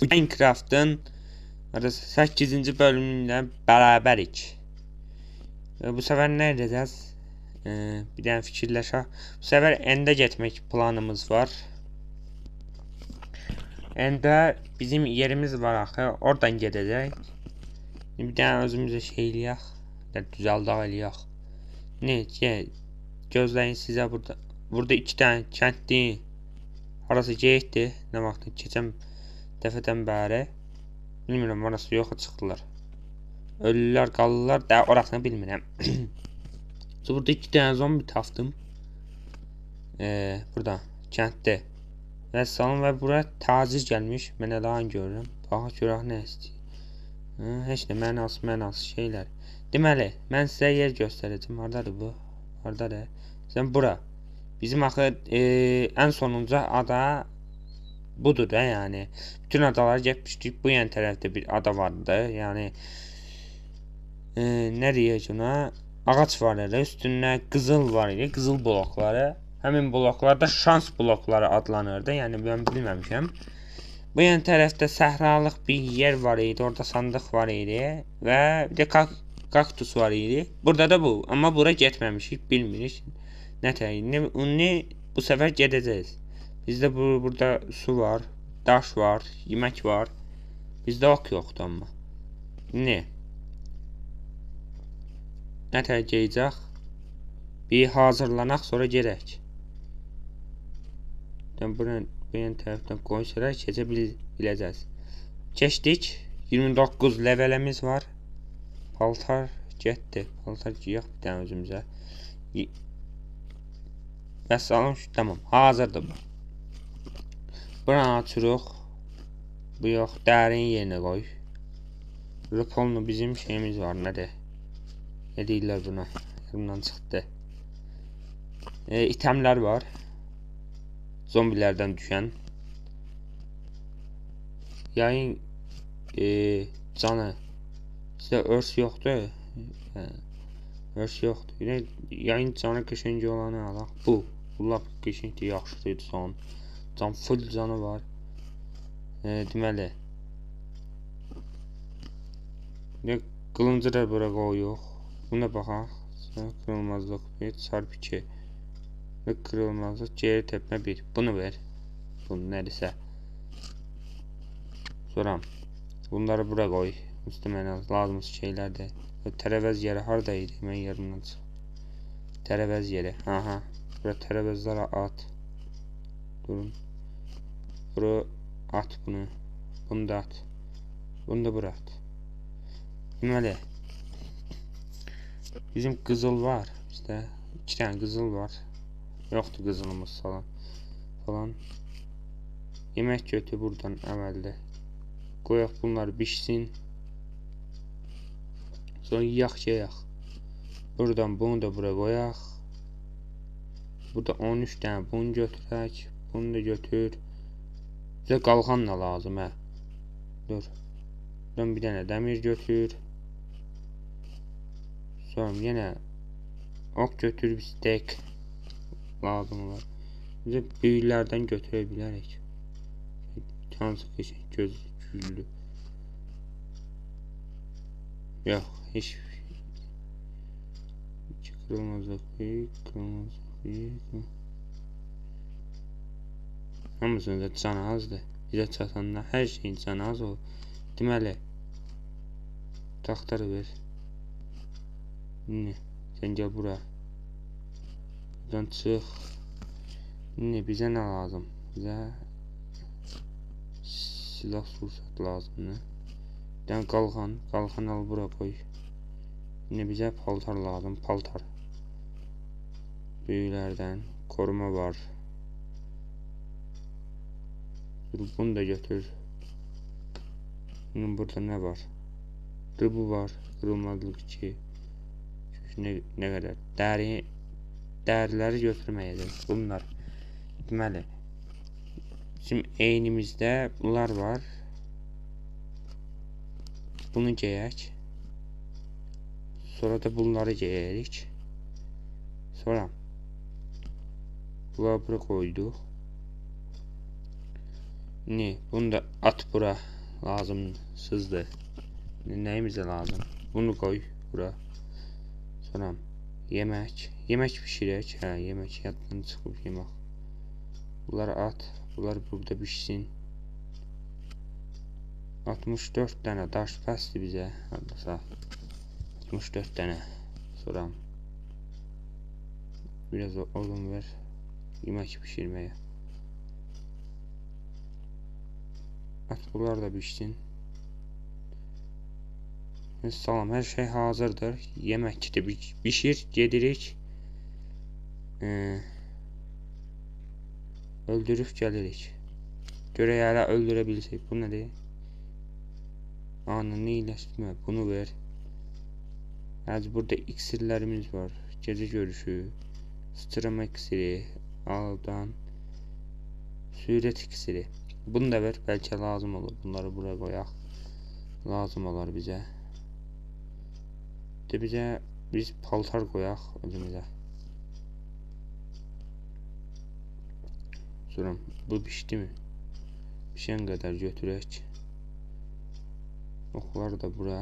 Bu Minecraftın 8-ci bölümündə bərabərik. Və bu səfər nə edəcəz? E, bir dənə fikirləşək. Bu səfər əndə getmək planımız var. Əndə bizim yerimiz var axı, oradan gedəcək. Bir dənə özümüzə şey eləyək, düzəldaq eləyək. Necə? Gözləyin sizə burada. Burada iki dənə kəndli. Arası geyikdi. Nə vaxtın keçən dəfədən bəri. Bilmirəm, orası yoxa çıxdılar. Ölülər, qalırlar da orasını bilmirəm. burada iki tane zombi tapdım. Ee, burada kənddə. Və salon və bura tacir gəlmiş. Mən əlan görürəm. Bax görək nə istəyir. Hı, heç nə mənası, mənası şeylər. Deməli, mən sizə yer göstərəcəm. Hardadır bu? Hardadır? Sən bura. Bizim axı e, en sonunca ada budur da yani. Bütün adalar gitmiştik. Bu yan tarafta bir ada vardı. Yani e, nereye şuna? Ağaç var idi. Üstünde kızıl var idi. Kızıl blokları. Həmin bloklarda şans blokları adlanırdı. Yani ben bilməmişəm. Bu yan tərəfdə səhralıq bir yer var idi. Orada sandıq var idi və bir də kak kaktus var idi. Burada da bu. Amma bura getməmişik, bilmirik. Ne təyin? Ne bu sefer gedəcəyik. Bizdə bu burada su var, daş var, yemək var. Bizdə ok yoxdur amma. Ne? Nə təcəyəcək? Bir hazırlanaq sonra gedək. Dən buranın beyin tərəfdən qoysalar keçə bil biləcəz. Keçdik. 29 levelimiz var. Paltar getdi. Paltar geyək bir dənə özümüzə. Vəssalam tamam. Hazırdır bu. Buranı açırıq. Bu yox, dərin yerinə qoy. Ripolnu bizim şeyimiz var, nədir? Ne deyirlər buna? Yadımdan çıxdı. E, itemlər var. Zombilərdən düşən. Yayın e, canı. Sizdə örs yoxdur. Örs yoxdur. Yine yayın canı qəşəng olanı alaq. Bu. Bu lap qəşəngdir, yaxşıdır can. Tam full canı var. E, deməli. Nə qılıncı da bura qoyuq. Buna baxaq. Kırılmazlıq 1 çarpı 2 və kırılmazlıq geri təpmə 1. Bunu ver. Bunun nədirsə. Soram. Bunları bura qoy. Üstəmənə lazım şeylərdir. Və tərəvəz yeri harada idi? Mən yerimdən çıx. Tərəvəz yeri. Aha. Bura tərəvəzlərə at. Durun. Bura at bunu. Bunu da at. Bunu da bura at. Deməli. Bizim kızıl var. İşte iki tane kızıl var. Yoktu kızılımız falan. Falan. Yemek kötü buradan evvelde. Koyak bunlar pişsin. Sonra yak yak. Buradan bunu da buraya koyak. Burada 13 tane bunu götürək. Bunu da götür. Bizə qalxan da lazım, hə. Dur. Dön bir dənə dəmir götür. Sonra yenə oq götür, bir stek lazım olar. Bizə böyüklərdən götürə bilərik. Hansı qəşəng göz güllü. Yox, heç kırmızı, kırmızı, kırmızı. Hamısında can azdır. Bizə çatanda hər şeyin can az olur. Deməli, taxtar ver. Nə? Sən gəl bura. Buradan çıx. Nə? Bizə nə lazım? Bizə silah sursat lazımdır. Dən qalxan, qalxan al bura qoy. İndi bizə paltar lazım, paltar. Böyüklərdən koruma var. Dur bunu da götür. Bunun burada ne var? Rıbı var, kırılmazlık içi ne, ne kadar değeri değerleri götürmeyeceğiz bunlar deməli bizim eynimizdə bunlar var. Bunu geyək. Sonra da bunları geyərik. Sonra bunları bura koyduk Ne? Bunu da at bura. Lazım sızdı. Ne- Neyimize lazım? Bunu koy bura. Sonra yemek. Yemek pişirek. Ha yemek yattan çıkıp yemek. Bunları at. Bunlar burada pişsin. 64 tane daş bəsdir bizə. Sağ. 64 tane. Sonra biraz odun ver. Yemek pişirmeye. At bunlar da pişsin. Salam, her şey hazırdır. Yemek de pişir, gedirik. Ee, öldürüp gelirik. Göre hala öldürebilirsek. Bu ne diye? Anını iyileştirme. Bunu ver. Az burada iksirlerimiz var. Gece görüşü. Sıçrama iksiri. Aldan. Sürət iksiri. Bunu da ver. Bəlkə lazım olur. Bunları bura qoyaq. Lazım olar bizə. De bizə biz paltar qoyaq özümüzə. Sonra bu pişdimi? Pişən qədər götürək. Oxlar da bura.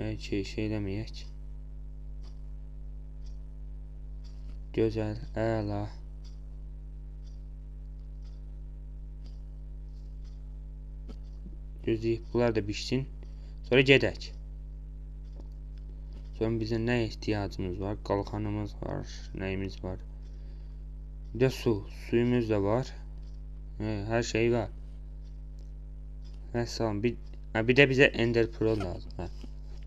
Bəlkə şey eləməyək. Gözəl, əla. Gözleyip bunlar da pişsin. Sonra gedək. Sonra bizim nə ihtiyacımız var? Qalxanımız var, nəyimiz var? Bir də su. Suyumuz da var. He, her şey var. Mesela bir, ha, bir de bize Ender Pro lazım. Ha.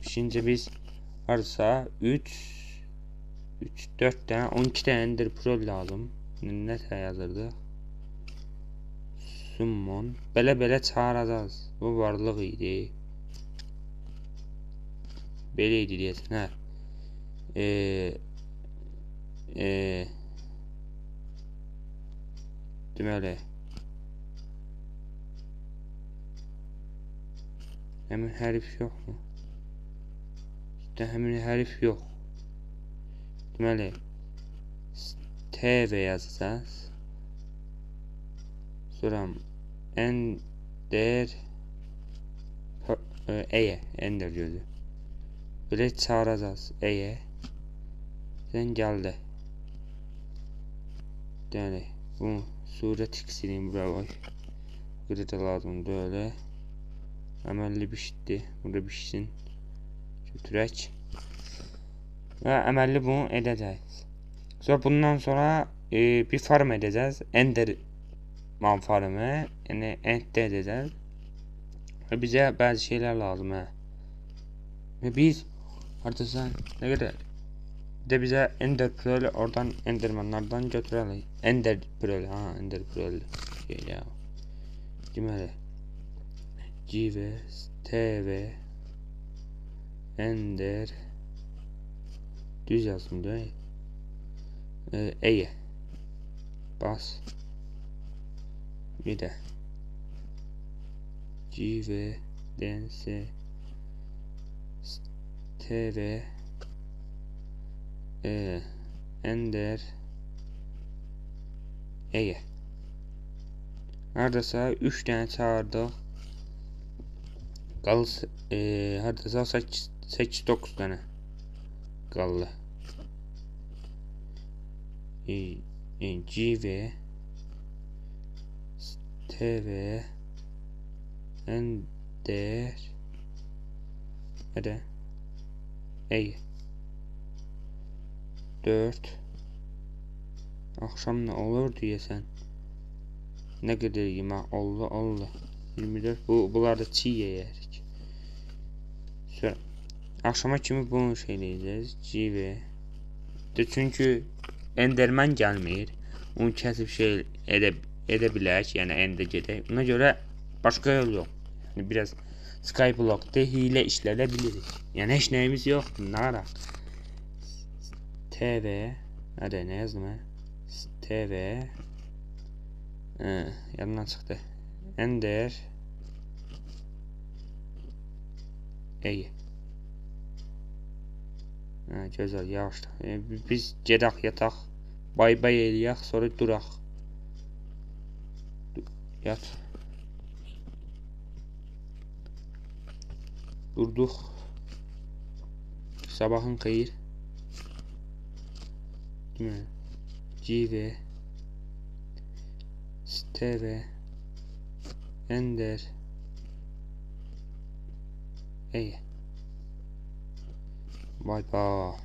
Şimdi biz varsa 3 3 4 tane 12 tane Ender Pro lazım. Ne yazırdı? Summon. Belə belə çağıracağız. Bu varlıq idi. Belə idi deyəsən, hə. Eee eee Deməli Həmin hərf yoxmu? İşte həmin hərf yox. Deməli TV yazacağız. Sonra ender e, eye ender gözü. Böyle çağıracağız eye. Sen geldi. Yani bu suret koy. Burada da lazım böyle. Əməlli pişdi. Burada pişsin. Götürək. Və əməlli bunu edəcəyik. Sonra bundan sonra e, bir farm edeceğiz. Ender man farmı. Yəni enddə edeceğiz. Və bizə bəzi şeylər lazım hə. Və biz artısan nə qədər bir de bize Ender Pearl oradan Endermanlardan götürelim. Ender Pearl ha Ender Pearl şey ya. Deməli Cive, TV, Ender Düz yazdım değil mi? Ee, Eye Bas Bir de. Cive, Dense TV e, Ender Ege Hardasa 3 tane çağırdık Qal e, hardasa 8-9 tane qaldı e, e, CV TV Ender Hadi Ege 4 Akşam ne olur diyesen Ne kadar yemek oldu oldu 24 bu bunlar da çiğ yerik Sonra Akşama kimi bunu şeyleyeceğiz CV de çünkü Enderman gelmeyir onu kesip şey ede, edebilir yani gedək ona göre başka yol yok yani biraz Skyblock'ta hile işleyebiliriz yani hiç neyimiz yok ne ara TV Hadi ne yazdım? TV ee, yanından çıktı. Ender Ey. Ha, güzel yavaşla. E, biz gedək yataq. Bay bay eləyək, sonra duraq. Yat. Durduk. Sabahın xeyir. Değil mi? Cive. Steve. Ender. Ey. Vay ba.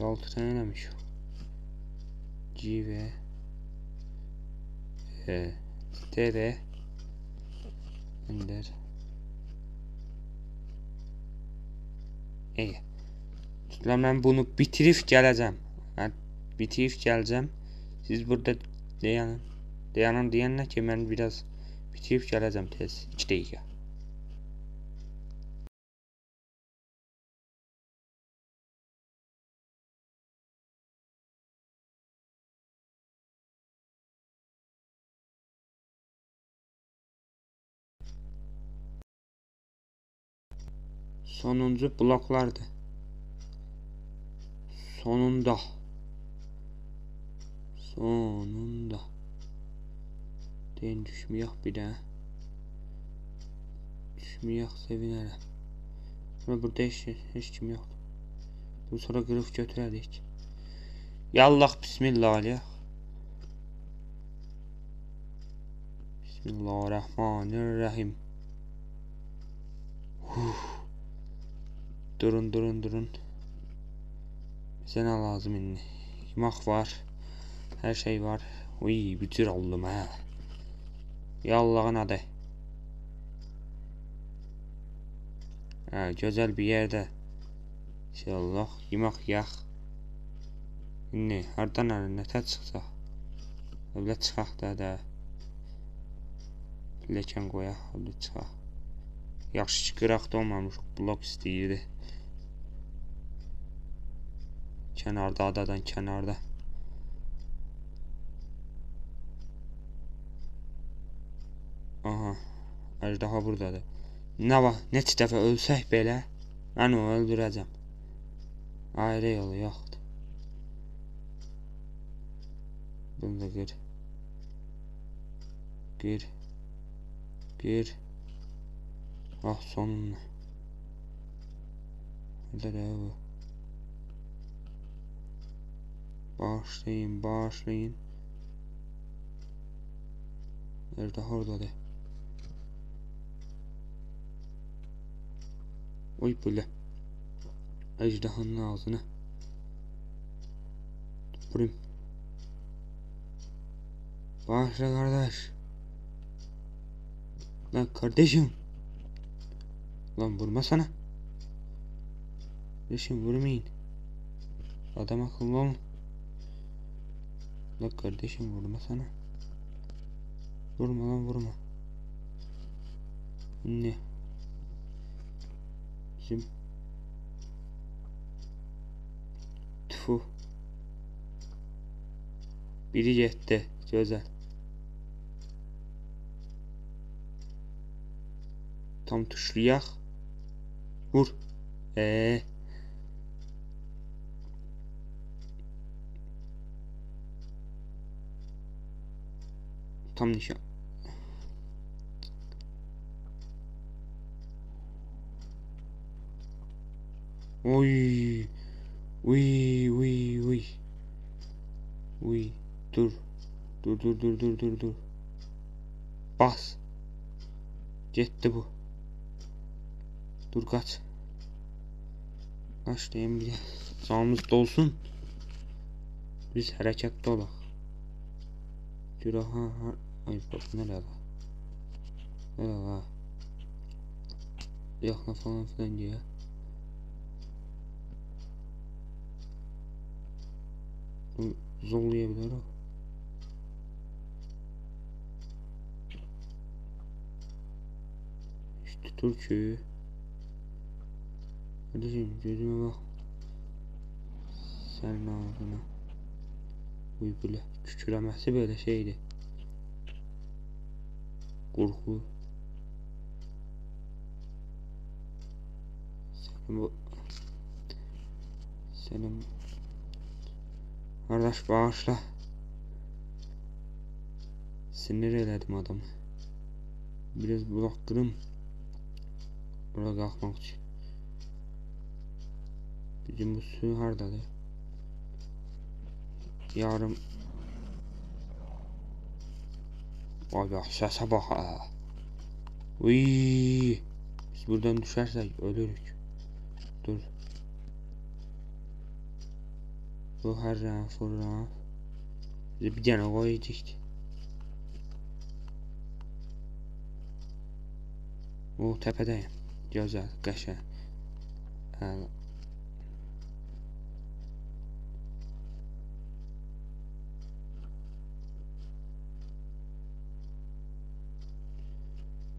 Altı tanemiş o. Cive. E. Steve. Ender. İyi. Lan ben bunu bitirip gələcəm. Ben bitirip gələcəm. Siz burada dayanın. Dayanın deyənlər ki, mən biraz bitirip gələcəm tez. 2 dəqiqə. Sonuncu bloklardı. Sonunda. Sonunda. Deyin düşmeyek bir daha. Düşmeyek sevinelim. Ama burada hiç, hiç kim yoktu. Bu sonra kırıp götürerdik. Yallah bismillah aleyh. Bismillahirrahmanirrahim. Huh. Durun, durun, durun. Bizə nə lazım indi? Yemək var. Hər şey var. Uy, bücür oldum hə. Ya Allahın adı. Hə, gözəl bir yerdə. İnşallah yemək yax. İndi hardan ələ nətə çıxsaq? Evlə çıxaq da hə. da. Ləkən qoyaq, evlə çıxaq. Yaxşı ki, qıraqda olmamış blok istəyirdi. Kenarda adadan kenarda. Aha. Ejderha buradadır. Nə var? Neçə dəfə ölsək belə mən onu öldürəcəm. Ayrı yolu yoxdur. Bunu da gir. Gir. Gir. Ah sonunda. Burada da bu. Bağışlayın, bağışlayın. Nerede orada de. Oy böyle. Ejderhanın ağzına. Vurayım. Bağışla kardeş. Lan kardeşim. Lan vurma sana. Kardeşim vurmayın. Adam akıllı olun. Lan kardeşim vurma sana. Vurma lan vurma. Ne? Bizim Tfu. Biri yetti. Güzel. Tam tuşlayak. Vur. Eee. Tam nişan. Uy. Uy uy uy. Uy. Dur. Dur dur dur dur dur dur. Bas. Gitti bu. Dur kaç. Kaç diyeyim bir Sağımız dolsun. Biz hareketli olaq. Dur ha ha. Ay bak nerede? Nerede? Yakla falan filan diye. Zorlayabilir o. İşte Türkçe. Kardeşim gözüme bak. Senin ağzına. Uy böyle küçülemesi böyle şeydi. Korku. Senin senin Kardeş bağışla. Sinir elədim adamı. Biraz bulaq qırım. Bura qalxmaq üçün. Bizim bu su hardadır? Yarım. Vay bak sese bak ha. Uy. Biz buradan düşersek ölürük. Dur. Bu her an fırla. Bize bir tane koyacaktı. O tepedeyim. Güzel, qəşəng.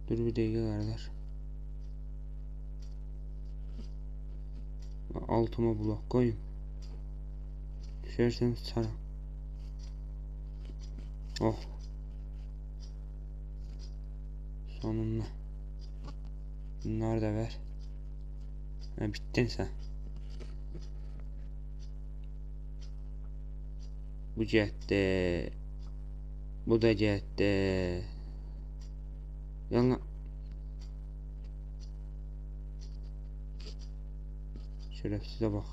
Dur bir dəqiqə qardaş. Altıma blok koyayım. Düşersen sıçarım. Oh. Sonunda. Bunları da ver. Ha, bittin sen. Bu cihette. Bu da cihette. Yalan. Şerefsize bak.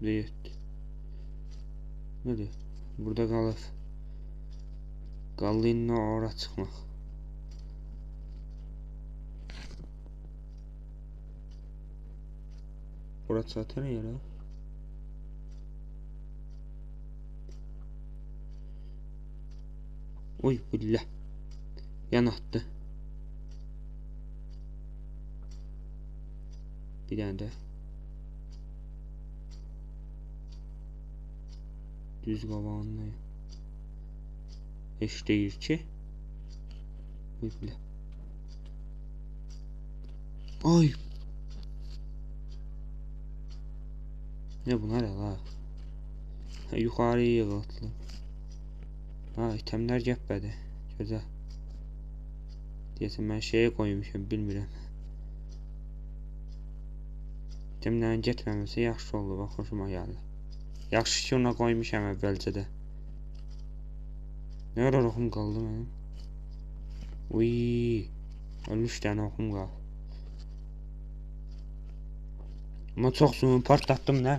Değil. Ne diyor? Burada kalır. Kallığınla ora çıkmak. Burası zaten yer ha. Oy billah. Yan attı. Bir tane de. Düz qabağında. Heç deyir ki. Oy billah. Ay. Ne bunlar ya la? Yukarıya yığıldı. Ha itemler cəbbədir. Gözəl. Deyəsən mən şeyə qoymuşam, bilmirəm. İtemlərin getməməsi yaxşı oldu, bax xoşuma gəldi. Yaxşı ki ona qoymuşam əvvəlcədə. Nə qədər oxum qaldı mənim? Uy, 13 dənə oxum qaldı. Amma çox suyunu partlatdım nə?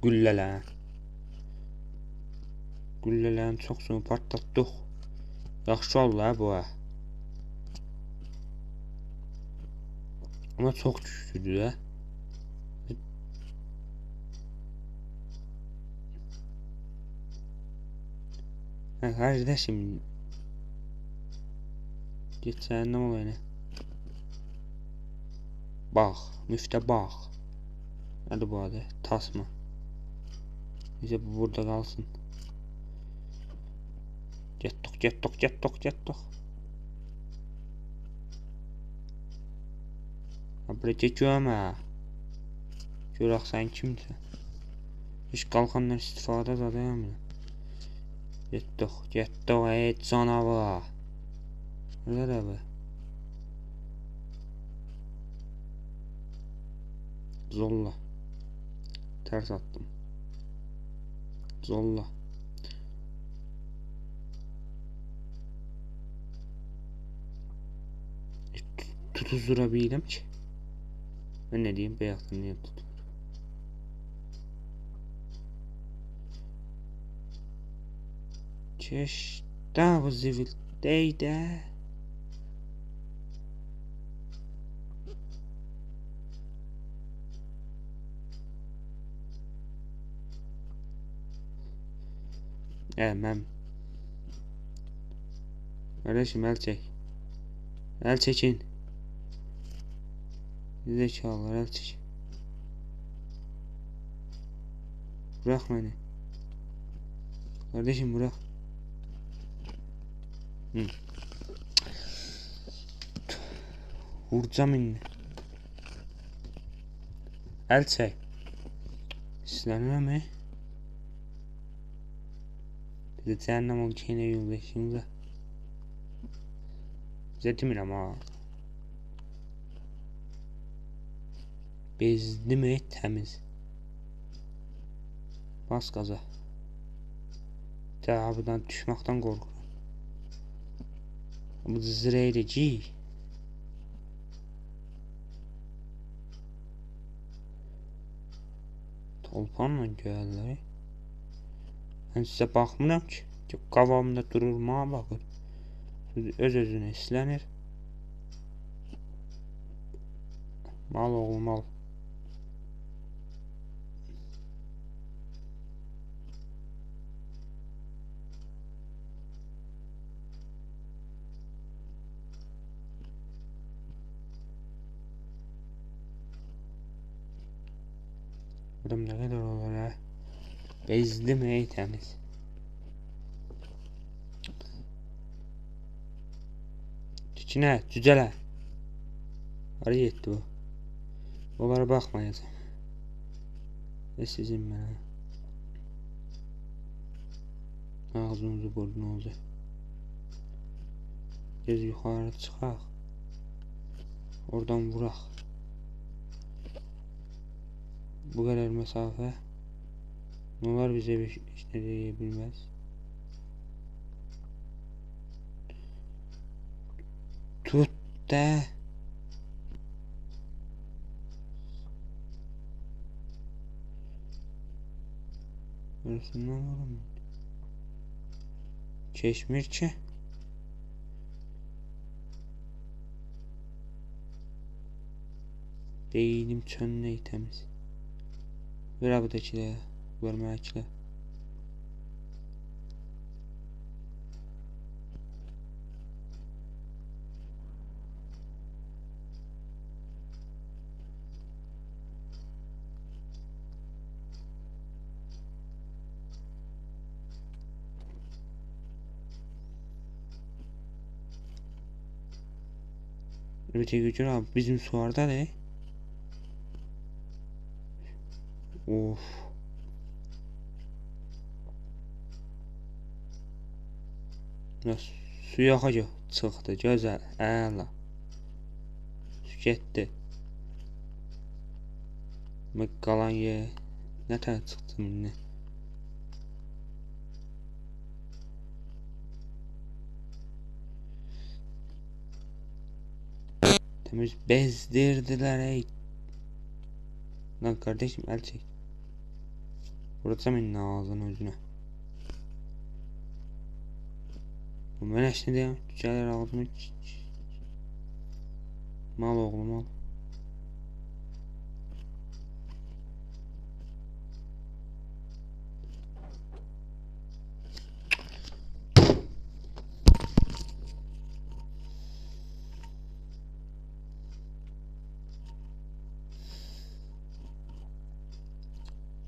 Güllələr. Güllələrin çoxsunu partlatdıq. Yaxşı oldu ha bu ha. Amma çox güclüdür ha. Ha kardeşim. Git cehennem ol beni. Bak. Müfte bak. Hadi bu adı. Tasma. Bize bu burada kalsın. Getdik getdik. Ha buraya çekiyorum ha. Görək sen kimsin? Hiç kalkandan istifade zaten yapmıyorum. Getdik getdik ey canavar. Nerede bu? Zolla. Ters attım. Zolla. Tutuzdurabilirim ki. Ben ne diyeyim beyazını niye tut. Çeş daha bu zivil değde. Emem. Kardeşim el çek. El çekin. Zekalar el çek. Bırak beni. Kardeşim bırak. Hı. Vuracağım inni. El çek. Sizlerle mi? Bir de cehennem ol kene yoldaşımıza. Zetimin ama. Bezdi Bezdimi? Təmiz. Bas qaza. Təhabüdən düşməkdən qorxuram. Bu zirəyirəcək. Tolpanla gəldi. Mən sizə baxmıram ki. Qavamda durur, mənə baxır. Öz-özünə islənir. Mal oğlu mal. Buram ne kadar olur ha? Bezdi mi ey temiz? İçine cücele. Arı etti bu. Onlara bakmayacağım. Ve sizin bana. Ağzınızı burnunuzu. Göz yukarı çıkaq. Oradan vuraq. Bu kadar mesafe. Bunlar bize bir işte diyebilmez. Tut de. Arasından vurun. Çeşmirçi. Beynim çönüne temiz. Ver abidakiler. Verməklə. Öteki gücür abi bizim suarda ne? Of. Ya suya hacı çıxdı gözəl, əla. Su getdi. Mə qalan yer nə tər çıxdı minni. Temiz bezdirdiler ey. Lan kardeşim el çek. Vuracağım ağzını özüne. Ben işte de cüceler ağzımı Mal oğlum al.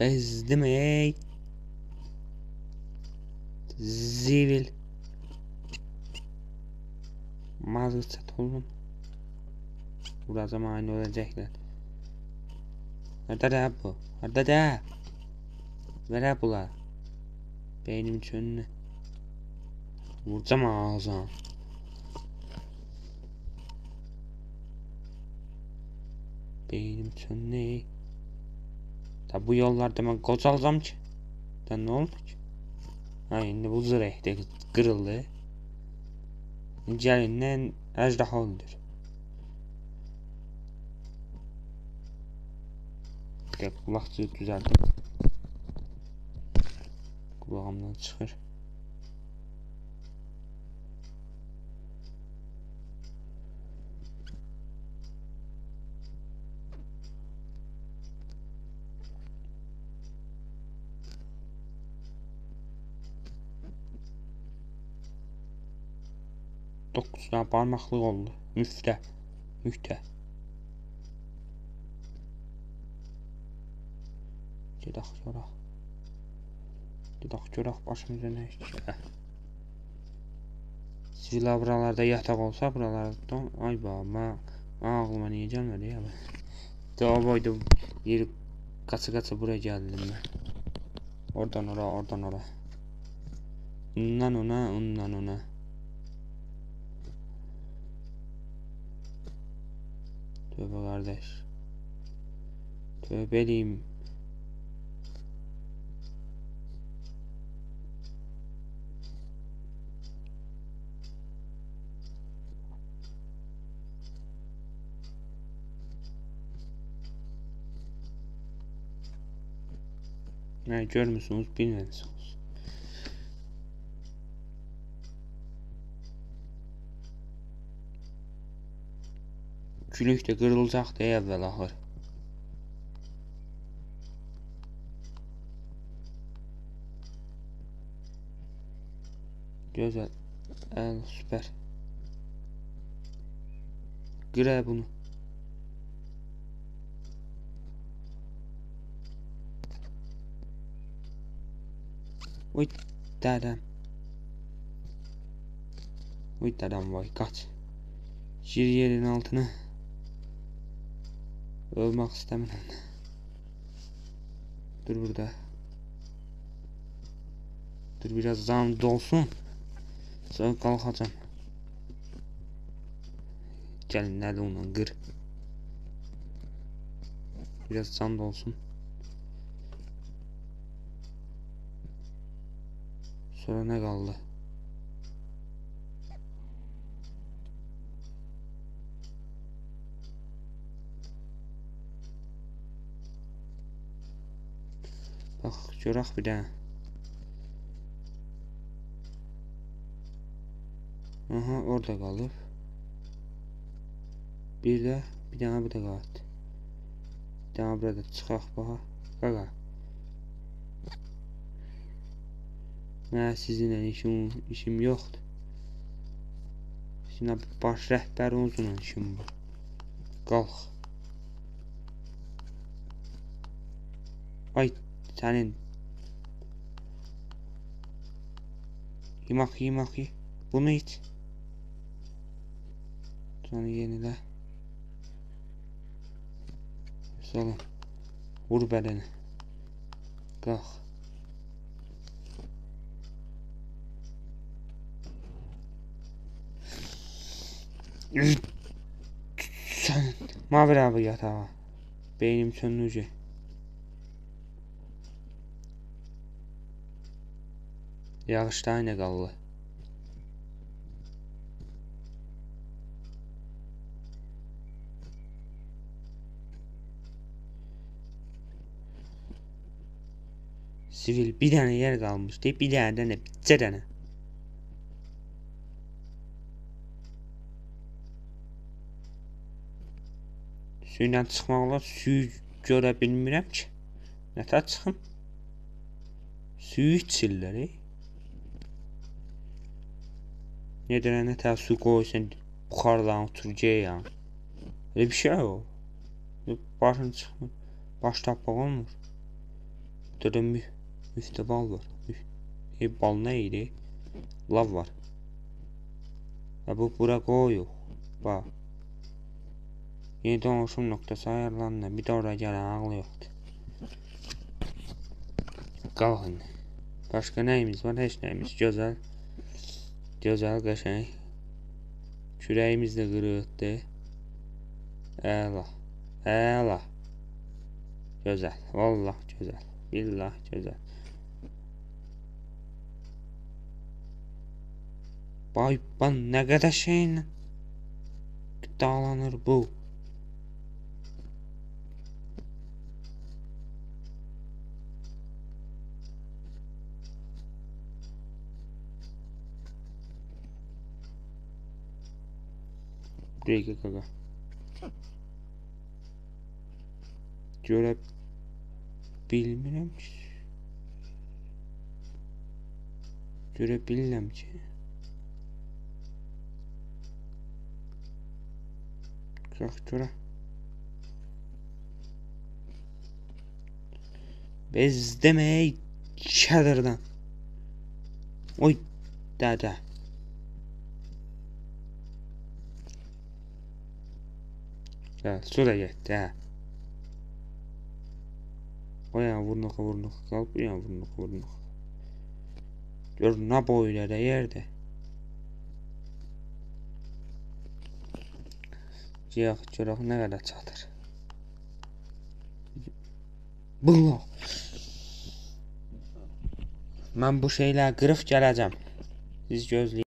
Bezdim ey. Zivil. Mazgıt sat oğlum. Burada zaman aynı olacaklar. Nerede de bu? Nerede de? Ver bunlar. Beynim çönüne. Vuracağım ağzına. Beynim çönüne. Da bu yollarda ben qocalacam ki. Da ne oldu ki? Ha indi bu zırehdə qırıldı. Gəlindən əjdaha öldür. Qulaqçı düzəldim. Qulağımdan çıxır. Dokuz tane parmaklık oldu. Müfte. Müfte. Gedak yorak. Gedak yorak başımıza ne iş? Sivil buralarda yatak olsa buralarda ay baba ağlıma niye gelmedi ya ben. Daha boyda yeri kaçı buraya geldim ben. Oradan oraya oradan oraya. Ondan ona ondan ona. Tövbe kardeş. Tövbeliyim. Ne yani görmüyorsunuz bilmeniz. Külük de kırılacaktı evvel ahır. Güzel. El süper. Güre bunu. Uy dedem. Uy dedem vay kaç. Gir yerin altına. Ölmək istəmirəm. Dur burada. Dur biraz zam dolsun. Sonra qalxacam. Gəlin, nədir onunla qır. Biraz zam dolsun. Sonra nə qaldı? Bax, görək bir dənə. Aha, orada qalıb. Bir hə, də, bir dənə burada qalıb. Bir dənə burada çıxaq, baxa. Qaqa. Mənə sizinlə işim, işim yoxdur. Sizin baş rəhbəri onunla işim var. Qalx. Ay senin Yemek yemek ye. Bunu iç. Sonra yenile. Salın. Vur bedeni. Kalk. Sen Maver abi yatağa. Beynim sönücü. Yağışda aynə qallı. Sivil bir dənə yer qalmışdı, bir dənə dənə, bircə dənə. Suyla çıxmaqla suyu görə bilmirəm ki. Nətə çıxım? Suyu içirlər, ey. Niyə deyəndə tə su qoysan, buxarlan, turgeyan. Elə bir şey o. Başın çıxmır. Baş tapmaq olmur. Burada mü müftəbal var. E, bal nə idi? Lav var. Və bu bura qoyuq. Bax. Yeni doğuşum noktası ayarlandı. Bir də oraya gələn ağlı yoxdur. Qalxın. Başqa nəyimiz var? Heç nəyimiz. Gözəl. Güzel qəşəng. Kürəyimiz də qırıqdır. Əla. Əla. Gözəl. Vallah gözəl. Billah gözəl. Bay, ban nə qədər şeylə dağlanır bu. Buraya gaga. Görə bilmirəm ki. Görə bilirəm ki. Qalx görə. Bez demək çadırdan. Oy, dədə. Yetti ha. O yana vurnuka vurnuka kalk bu yana vurnuka vurnuka. Gör ne boylara yerde. Ciyak çorak ne kadar çatır. Bılla. Ben bu şeyler kırıp geleceğim. Siz gözleyin.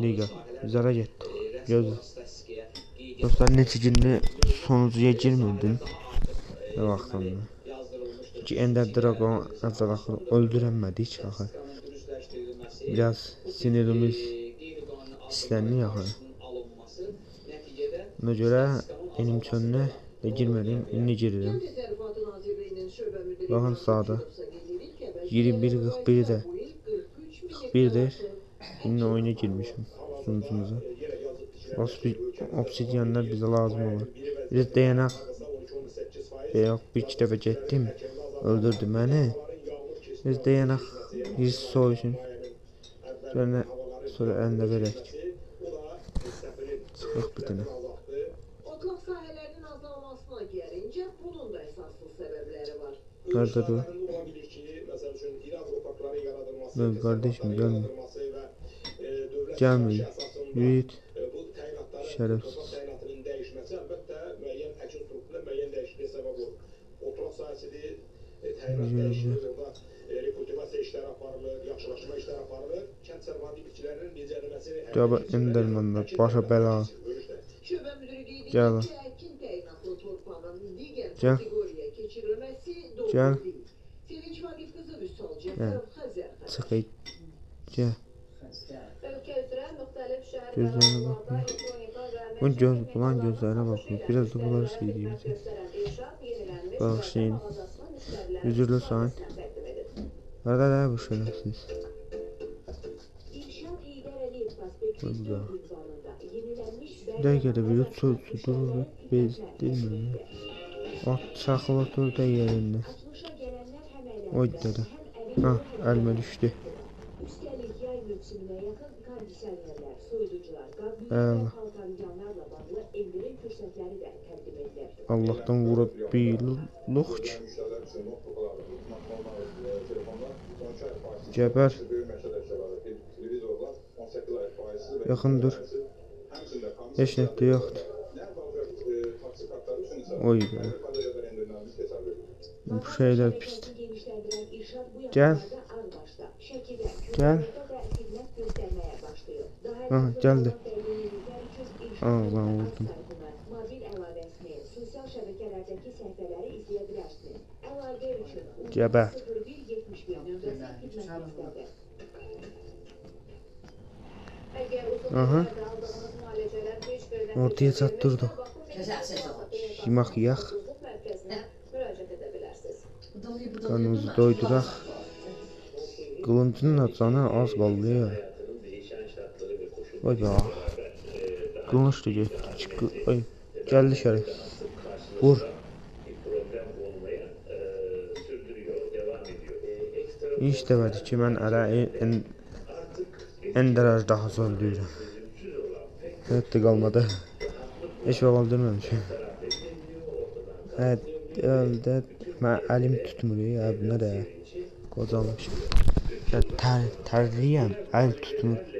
Liga. Zara getdi. Göz. Dostlar neçə gündə sonuncuya girmirdin. Ne vaxtında. Ki Ender Dragon azalaxı öldürəmədik axı. Biraz sinirimiz hisləndi axı. Ona görə benim çönünə də girmədim, indi girirəm. Baxın sağda. 21.41'de 41'dir. Yine oyuna girmişim sunucumuza. Obsi- Obsidyenler bize lazım olur. De dayanak. Yok bir iki defa gittim. Öldürdü beni. Biz dayanak yüz soğuşun. Sonra sonra elde verek. Çıkık bir tane. Otlaq sahələrinin azalmasına gəlincə, bunun da əsaslı səbəbləri var. Nerede bu? Ben kardeşim Gəlməyib. Yuyid. Şərəfsiz. Gəbə indirməm mən. Başa bəla. Gəl. Gəl. Gəl. Gəl. Çıxı. Gəl. Elektronika və Bu göz bulan gözlerine bakın. Biraz da bunları yenilənmiş Bağışlayın. Üzürlü edildi. Nerede la bu şerefsiz? Burada. yenilənmiş Bir su durur. Bez değil mi? At çakılatır da əyləncəsi, Oy həm Ha əmək elime düştü. Üstəlik yay mövsümünə yaxın qar düşənlərlər, soyuducular, qazıcılar, paltancanlarla bağlı endirim fürsətləri də təqdim edilir. Allahdan vura biluq ki. Gəbər. Yaxındır. Heç nətdə yoxdur. Oy be. Bu şeyler pisdir. Gəl. Gəl. Aha geldi. Aa ben vurdum. Geber. Aha. Ortaya çatdırdı. Yemək yeyək. Qanımızı doyduraq. Qılıncının canı az qaldı. Vay be. Da getdi. Çık- Ay, gəldi şərif. Vur. İş demədi ki, mən ələ en, en dərəcə daha öldürürəm. Hətta qalmadı. Heç vaxt öldürməmişəm. Hə, öldü. Mən əlim tutmur ya, buna da qocamışım. Ya tər, tərliyəm, əl tutmur.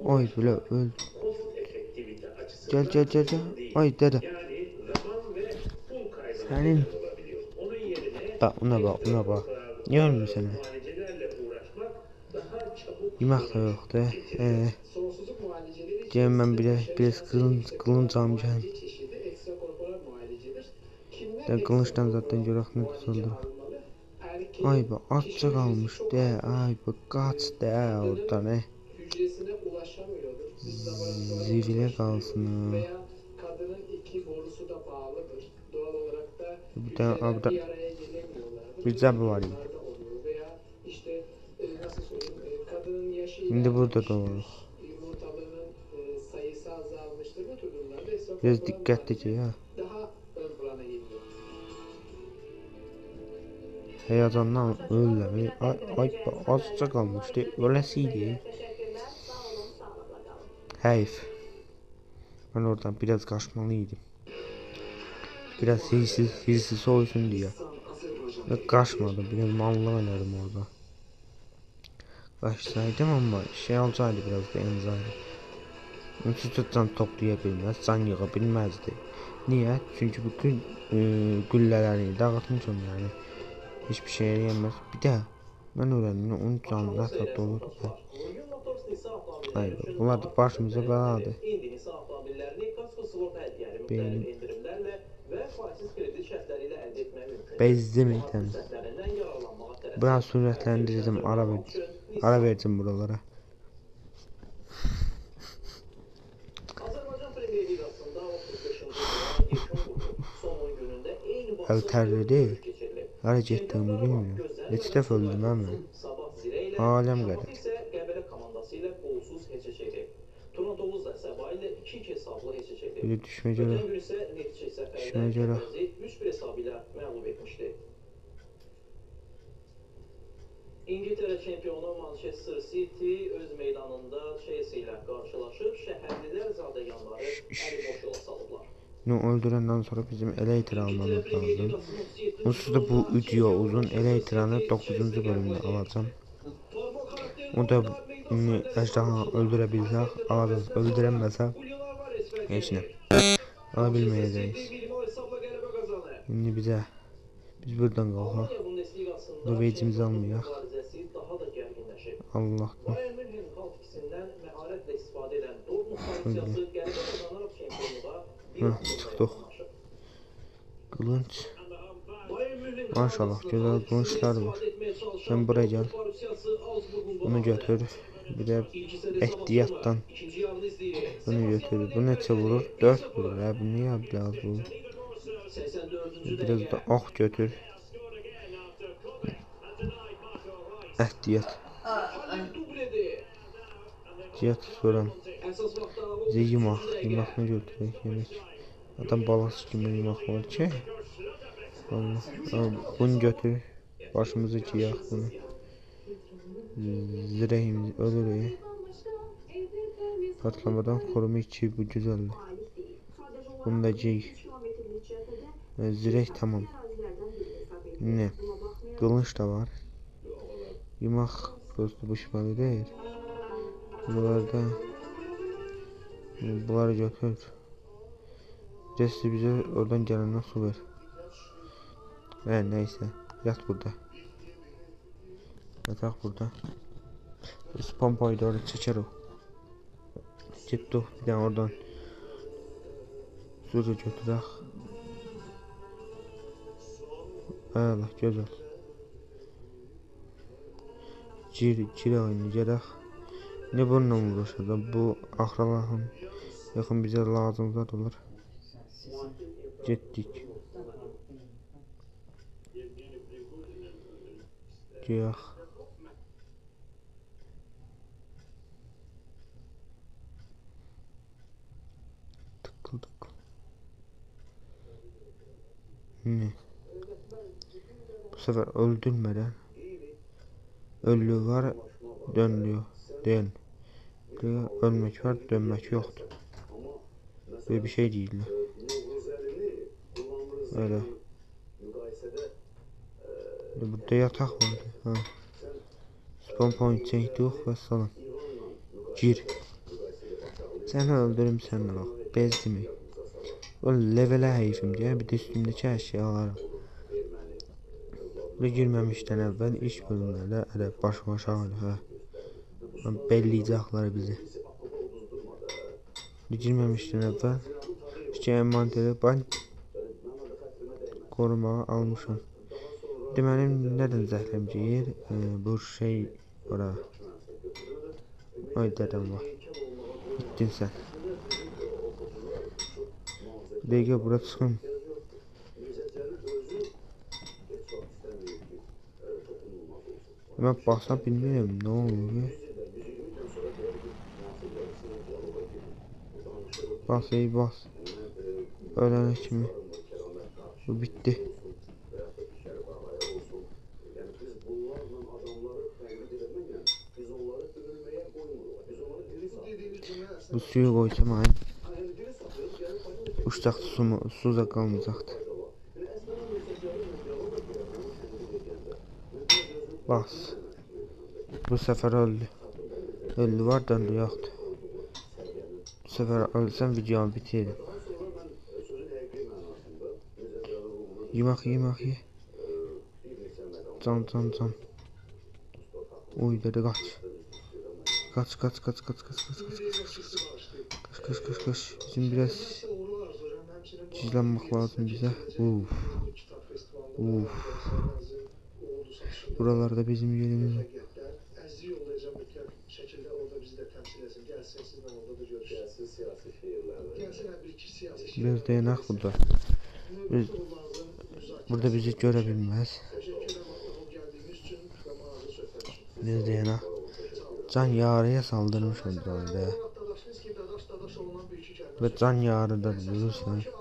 Oy, belə öl. Gəl, gəl, gəl, gəl. Ay, dədə. Sənin. Bax, ona bax, ona bax. Niyə ölmürsən? Yemək də yoxdur. Ee, Sonsuzluk muhaleceleri için gəlin mən bir biraz korporal muhalecedir. Kimler Də qılıncdan zaten alınmalı? Erkeğin Ay be, azca qalmış de. Ay be, qaç de oradan, e. Doğal olarak da Bir tane abda- gelemiyorlardır. Bir var e, e, İndi burada doğru. E, sayısı azalmıştır. Bu tür durumlarda ekstra Biraz korporal Hayır. Ben oradan biraz kaçmalıydım. Biraz hilsiz, hilsiz olsun diye. Ve kaçmadım. Biraz mallı oynadım orada. Kaçsaydım ama şey olsaydı biraz da enzaydı. Institutdan toplaya bilməz, can yığa bilməzdi. Niyə? Çünki bütün e, güllələrini dağıtmışam yəni. Heç bir şey eləyəməz. Bir də mən öyrəndim, onun canına da doludur. Xitay. Bunlar da başımıza bəladır. Beynim. Bezdim etəm. Biraz sürətləndirdim, ara verdim. Ara verdim buralara. Əltərlidi. Hara getdiyimi bilmirəm. Neçə dəfə öldüm hə mən? Aləm qədər. İlə məğlub etmişdi. İngiltərə çempionu Manchester City öz meydanında Chelsea ilə qarşılaşıb şəhərlilər zadəganları əli boş yola salıblar. Bunu öldürəndən sonra bizim İngiltərə Premyer lazım. Liqasının 37 Onsuz da bu video uzun Elytra'nı 9-cu bölümdə alacağım. O da indi əjdaha öldürə bilsək, alacağız. Öldürəməsək, heç nə. alabilməyəcəyiz. İndi bizə biz buradan qalxaq. Bu vecimizi almayaq. Allahdan. Hə, çıxdıq. Qılınç. Maşallah, gözəl qılınçlar var. Sən bura gəl. Bunu götür. Bir də ehtiyatdan bunu götür. Bu neçə vurur? 4 vurur. Hə, bu niyə biraz? 84-cü Biraz da ox götür. Ehtiyat. Cihat soram. Bizə yemək, yeməkini götürək, yemək. Adam balası kimi yemək var ki. Allah, al, bunu götür. Başımızı giyək bunu. Zirehimiz ölürük. Patlamadan koruma içi bu güzeldir. Bunu da giy. E, Zireh tamam. Ne? Kılınç da var. Prosto bu şifalı değil. Buralarda bunları götür. Resti bize oradan gelenden su ver. He neyse. Yat burada. Yatak burada. Pompayı doğru çeker o. Gitti o. Bir tane oradan. Su da götürək. Əla, gözəl. Gir, gir oyunu gedək. Ne bununla uğraşacağım? Bu axralahın yaxın bizə lazım zad olur. Getdik. Giyək. Ne? Bu sefer öldürmeden Ölü var, dönüyor. Diyor, ölmek var, dönmek yoktu. Böyle bir şey değil. Öyle. Burada yatak vardı. Ha. Spawn point çektik ve salın. Gir. Seni öldürüm sen de bak levelə həyifim deyə bir də üstümdəki əşya alaram. Və girməmişdən əvvəl ilk bölümlərdə ərəb başıma aşağı hə. Belliyəcəklər bizi. Girməmişdən əvvəl iki əmantədə ban qorumağa almışam. Deməli, nədən zəhləm deyir? E, bu şey ora. Ay dədəm var. Bitdin sən. Bura çıxın. Ben baksam bilmiyorum ne oluyor. Bas iyi bas. Ölene kimi. Bu bitti. Bu suyu koysam ayın. Uçacaqdı su, mu- su da qalmayacaqdı. Bas. Bu sefer öldü. Öldü var döndü yoktu. Bu sefer ölsem videomu bitiririm. Yemek yemek ye. Can can can. Uy dedi kaç. Kaç kaç kaç kaç kaç kaç kaç kaç kaç kaç kaç kaç bizim biraz Güçlenmek lazım bize. Uf. Uf. Buralarda bizim yerimiz yok. Biz dayanak burada. Biz, burada bizi görebilmez. Biz dayanak. Can yarıya saldırmış oldu orada. Ve can yarıda bilirsin.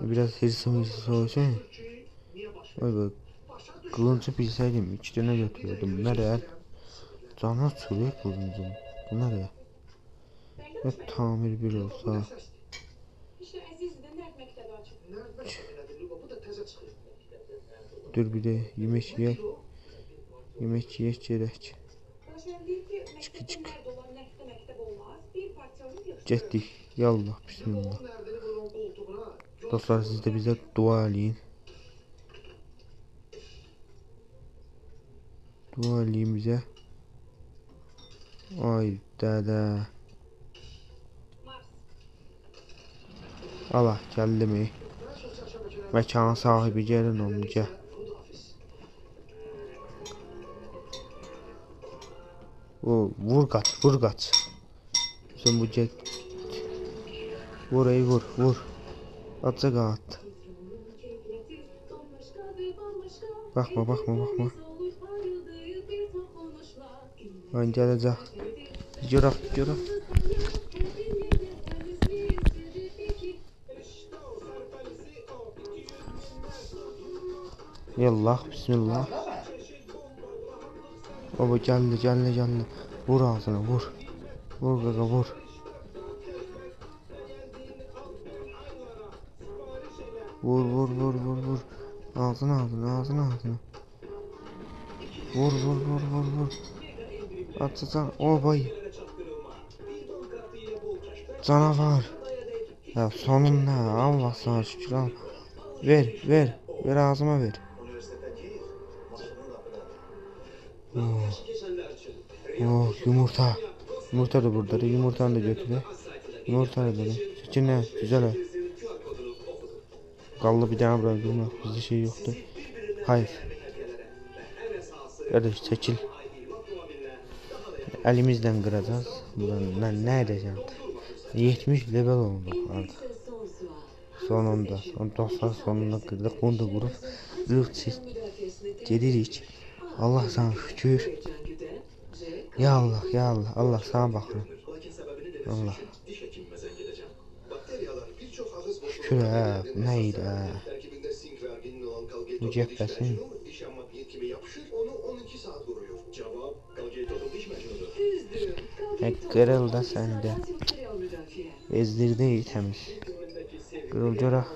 Biraz hırsı mırsı olsun ya. Vay be. Kılıncı bilseydim içlerine götürüyordum. Nereye? Cana sürüyor kılıncı. Bu nereye? Ve tamir bir olsa. Dur bir de yemek yer. Yemek yer gerek. Çıkı çık. Getdik. Yallah bismillah. Dostlar siz de bize dua edin. Dua edin bize. Ay dede. Allah geldi mi? Mekan sahibi gelin olunca. O vur kaç, vur kaç. Sen bu jet. Vur ey vur, vur. Atacak ağa attı. Bakma bakma bakma. Bence alacak. Yorak yorak. Yallah bismillah. Baba canlı canlı canlı. Vur ağzına vur. Vur gaga vur. Vur, vur, vur, vur, vur. Ağzına, ağzına, ağzına, ağzına. Vur, vur, vur, vur, vur. Atsan, o bay. Canavar. Ya sonunda Allah sana şükür al. Ver, ver. Ver ağzıma ver. Oh. Oh, yumurta. Yumurta da burada. Yumurtanı da götür. Yumurta da böyle. Seçin Güzel. ha. Qallı bir dənə bıraktım. Hızlı şey yoktu. Hayır. Kardeş çekil. Elimizle kıracağız. Buradan ne, ne edeceğim? 70 level olduk artık. Sonunda. 90 sonunda kırdık. Bunu da vurup zırt gedirik. Allah sana şükür. Ya Allah, ya Allah, Allah sana baxın. Allah. Kürə, məydə, mücəbbəsin. Qırıl da səndə. Ezdirdi təmiz. Qırıl görək.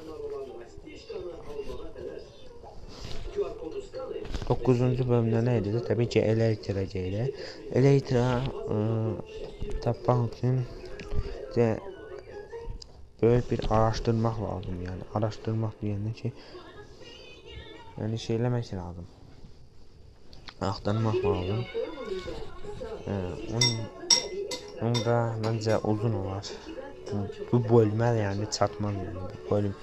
9-cu bölümdə nə idi? Təbii ki, Elytra gəlir. Elytra ıı, Tapbankın böyük bir araşdırmaq lazım, yəni araşdırmaq deyəndə ki, yəni şey eləmək lazım. Axtarmaq lazım. Hə, onun onda məncə uzun olar. Bu, bu bölmə yəni çatmaz yəni bu bölüm.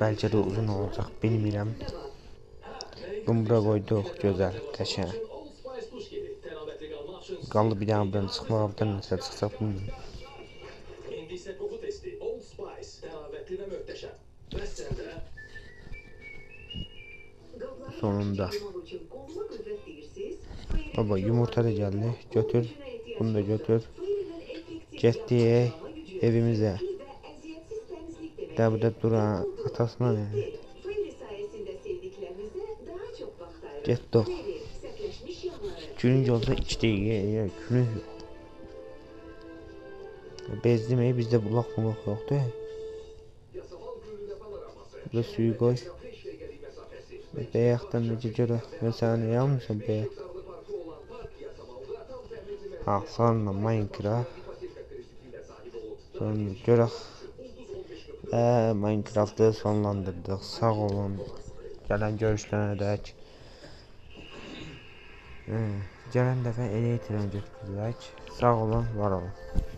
Bəlkə də uzun olacaq, bilmirəm. Bunu bura qoyduq, gözəl, qəşəng. Qaldı bir dənə buradan çıxmaqdan nəsə çıxacaq bilmirəm. şəklinə möhtəşəm. Məsələn də Sonunda. Baba yumurta da geldi. Götür. Bunu da götür. Getdi evimize. Daha burada duran atasına yani. Getdi. Günün yolda 2 dəqiqə, günü bezdirməyi bizdə bulaq bulaq yoxdur. Burada suyu qoy. Bayaqdan necə görə məsələni yanmışam bayaq. Ha, sonra Minecraft. Sonra görək. Və Minecraftı sonlandırdıq. Sağ olun. Gələn görüşlənədək. Gələn dəfə elə itirəm götürək. Sağ olun, var olun.